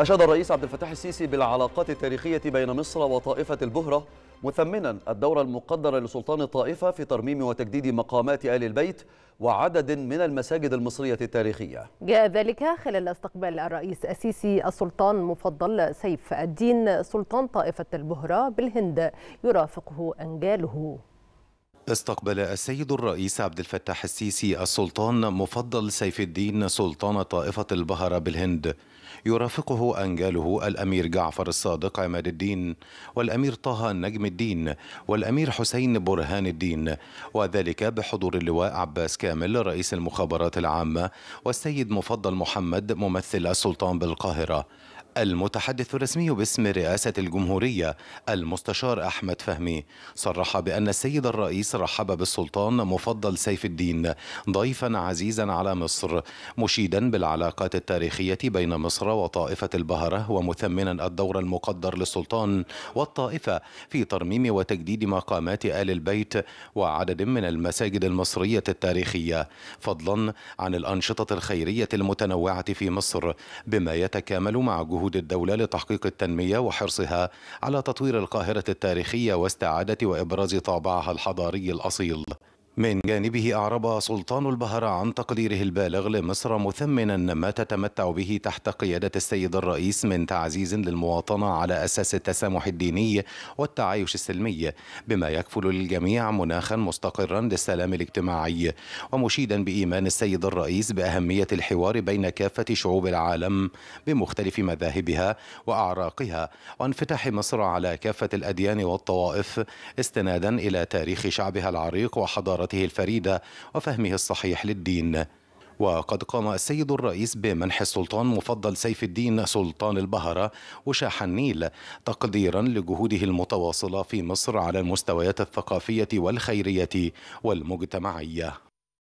أشاد الرئيس عبد الفتاح السيسي بالعلاقات التاريخية بين مصر وطائفة البهرة مثمنا الدور المقدر لسلطان الطائفة في ترميم وتجديد مقامات آل البيت وعدد من المساجد المصرية التاريخية. جاء ذلك خلال استقبال الرئيس السيسي السلطان مفضل سيف الدين سلطان طائفة البهرة بالهند يرافقه أنجاله. استقبل السيد الرئيس عبد الفتاح السيسي السلطان مفضل سيف الدين سلطان طائفة البهرة بالهند. يرافقه أنجاله الأمير جعفر الصادق عماد الدين والأمير طه نجم الدين والأمير حسين برهان الدين وذلك بحضور اللواء عباس كامل رئيس المخابرات العامة والسيد مفضل محمد ممثل السلطان بالقاهرة. المتحدث الرسمي باسم رئاسة الجمهورية المستشار أحمد فهمي صرح بأن السيد الرئيس رحب بالسلطان مفضل سيف الدين ضيفا عزيزا على مصر مشيدا بالعلاقات التاريخية بين مصر وطائفة البهرة ومثمنا الدور المقدر للسلطان والطائفة في ترميم وتجديد مقامات آل البيت وعدد من المساجد المصرية التاريخية فضلا عن الأنشطة الخيرية المتنوعة في مصر بما يتكامل مع جهود جهود الدولة لتحقيق التنمية وحرصها على تطوير القاهرة التاريخية واستعادة وإبراز طابعها الحضاري الأصيل. من جانبه أعرب سلطان البهرة عن تقديره البالغ لمصر مثمنا ما تتمتع به تحت قيادة السيد الرئيس من تعزيز للمواطنة على أساس التسامح الديني والتعايش السلمي بما يكفل للجميع مناخا مستقرا للسلام الاجتماعي ومشيدا بإيمان السيد الرئيس بأهمية الحوار بين كافة شعوب العالم بمختلف مذاهبها وأعراقها وانفتاح مصر على كافة الأديان والطوائف استنادا إلى تاريخ شعبها العريق وحضارته خبرته الفريدة وفهمه الصحيح للدين. وقد قام السيد الرئيس بمنح السلطان مفضل سيف الدين سلطان البهرة وشاح النيل تقديرا لجهوده المتواصلة في مصر على المستويات الثقافية والخيرية والمجتمعية.